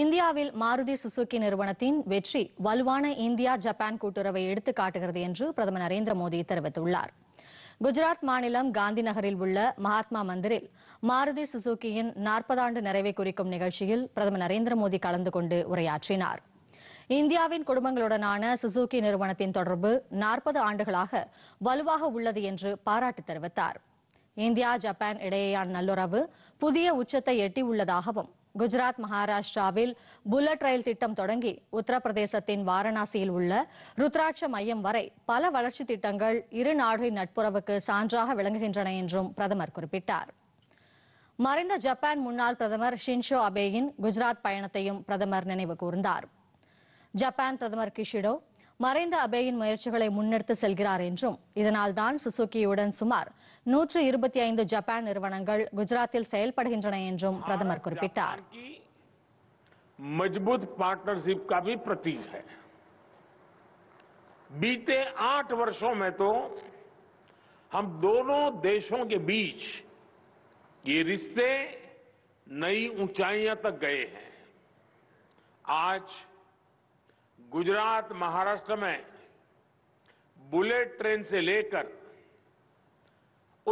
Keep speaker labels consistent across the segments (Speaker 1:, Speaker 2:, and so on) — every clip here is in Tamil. Speaker 1: இந்தியாவில் மாருதி சுசுகி நிறுவனத்தின் வெற்றி வலுவான இந்தியா ஜப்பான் கூட்டுறவை எடுத்து காட்டுகிறது என்று பிரதமர் நரேந்திர மோடி தெரிவித்துள்ளார் குஜராத் மாநிலம் காந்தி நகரில் உள்ள மகாத்மா மந்திரில் மாருதி சுசுகியின் நாற்பதாண்டு நிறைவை குறிக்கும் நிகழ்ச்சியில் பிரதமர் நரேந்திர மோடி கலந்து கொண்டு உரையாற்றினார் இந்தியாவின் குடும்பங்களுடனான சுசுகி நிறுவனத்தின் தொடர்பு நாற்பது ஆண்டுகளாக வலுவாக உள்ளது என்று பாராட்டு தெரிவித்தார் இந்தியா ஜப்பான் இடையேயான நல்லுறவு புதிய உச்சத்தை எட்டியுள்ளதாகவும் குஜராத் மகாராஷ்டிராவில் புல்லட் ரயில் திட்டம் தொடங்கி உத்தரப்பிரதேசத்தின் வாரணாசியில் உள்ள ருத்ராட்ச மையம் வரை பல வளர்ச்சி திட்டங்கள் இரு நாடுகளின் நட்புறவுக்கு சான்றாக விளங்குகின்றன என்றும் பிரதமர் குறிப்பிட்டார் மறைந்த ஜப்பான் முன்னாள் பிரதமர் ஷின்ஷோ அபேயின் குஜராத் பயணத்தையும் பிரதமர் நினைவு கூர்ந்தார் ஜப்பான் பிரதமர் கிஷிடோ மறைந்த அபேயின் முயற்சிகளை முன்னெடுத்து செல்கிறார் என்றும் இதனால்தான் சுசுகியுடன் சுமார் நூற்று இருபத்தி ஐந்து ஜப்பான் நிறுவனங்கள் குஜராத்தில் செயல்படுகின்றன என்றும் பிரதமர் குறிப்பிட்டார்
Speaker 2: मजबूत पार्टनरशिप का भी प्रतीक है बीते आठ वर्षों में तो हम दोनों देशों के बीच ये रिश्ते नई ऊंचाइयां तक गए हैं आज गुजरात महाराष्ट्र में बुलेट ट्रेन से लेकर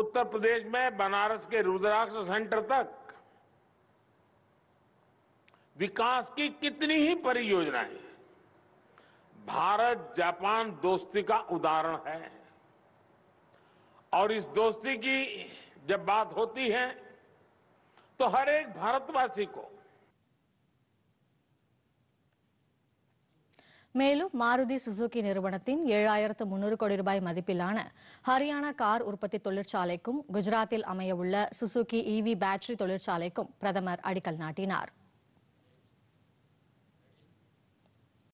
Speaker 2: उत्तर प्रदेश में बनारस के रुद्राक्ष सेंटर तक विकास की कितनी ही परियोजनाएं भारत जापान दोस्ती का उदाहरण है और इस दोस्ती की जब बात होती है तो हर एक भारतवासी को
Speaker 1: மேலும் மாருதி சுசுகி நிறுவனத்தின் ஏழாயிரத்து முன்னூறு கோடி ரூபாய் மதிப்பிலான ஹரியானா கார் உற்பத்தி தொழிற்சாலைக்கும் குஜராத்தில் அமையவுள்ள சுசுகி இவி e பேட்டரி தொழிற்சாலைக்கும் பிரதமர் அடிக்கல் நாட்டினார்